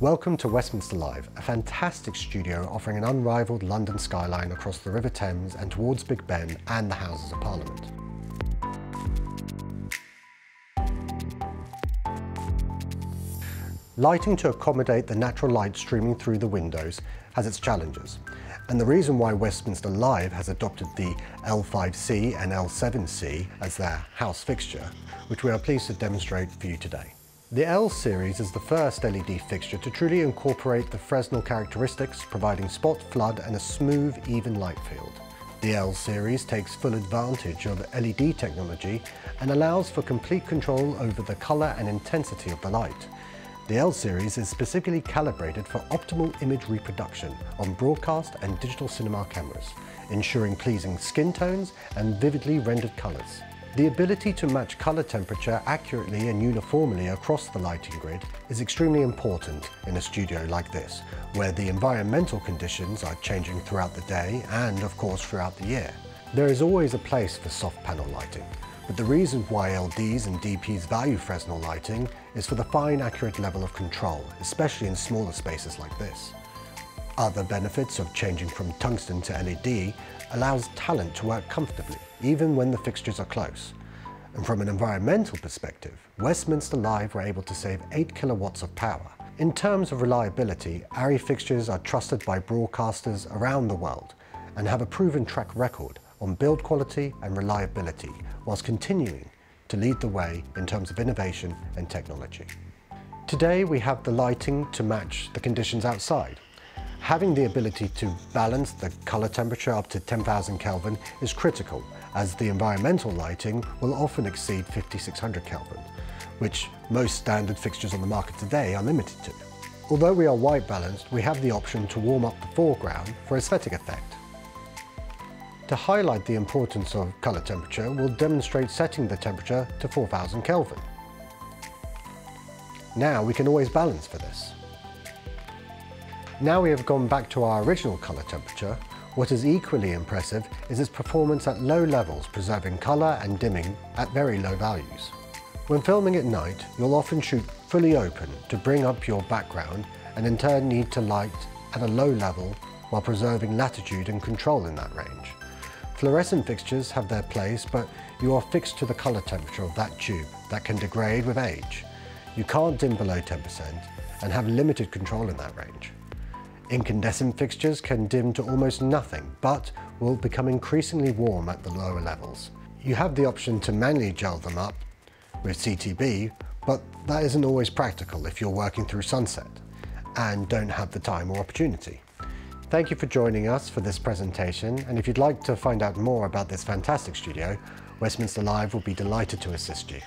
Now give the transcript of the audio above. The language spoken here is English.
Welcome to Westminster Live, a fantastic studio offering an unrivaled London skyline across the River Thames and towards Big Ben and the Houses of Parliament. Lighting to accommodate the natural light streaming through the windows has its challenges, and the reason why Westminster Live has adopted the L5C and L7C as their house fixture, which we are pleased to demonstrate for you today. The L series is the first LED fixture to truly incorporate the Fresnel characteristics, providing spot flood and a smooth, even light field. The L series takes full advantage of LED technology and allows for complete control over the colour and intensity of the light. The L series is specifically calibrated for optimal image reproduction on broadcast and digital cinema cameras, ensuring pleasing skin tones and vividly rendered colours. The ability to match colour temperature accurately and uniformly across the lighting grid is extremely important in a studio like this, where the environmental conditions are changing throughout the day and, of course, throughout the year. There is always a place for soft panel lighting, but the reason why LDs and DPs value Fresnel lighting is for the fine accurate level of control, especially in smaller spaces like this. Other benefits of changing from tungsten to LED allows talent to work comfortably, even when the fixtures are close. And from an environmental perspective, Westminster Live were able to save 8 kilowatts of power. In terms of reliability, ARRI fixtures are trusted by broadcasters around the world and have a proven track record on build quality and reliability, whilst continuing to lead the way in terms of innovation and technology. Today we have the lighting to match the conditions outside, Having the ability to balance the colour temperature up to 10,000 Kelvin is critical as the environmental lighting will often exceed 5600 Kelvin, which most standard fixtures on the market today are limited to. Although we are white balanced, we have the option to warm up the foreground for aesthetic effect. To highlight the importance of colour temperature, we'll demonstrate setting the temperature to 4000 Kelvin. Now we can always balance for this. Now we have gone back to our original colour temperature, what is equally impressive is its performance at low levels, preserving colour and dimming at very low values. When filming at night, you'll often shoot fully open to bring up your background and in turn need to light at a low level while preserving latitude and control in that range. Fluorescent fixtures have their place, but you are fixed to the colour temperature of that tube that can degrade with age. You can't dim below 10% and have limited control in that range. Incandescent fixtures can dim to almost nothing, but will become increasingly warm at the lower levels. You have the option to manually gel them up with CTB, but that isn't always practical if you're working through sunset and don't have the time or opportunity. Thank you for joining us for this presentation, and if you'd like to find out more about this fantastic studio, Westminster Live will be delighted to assist you.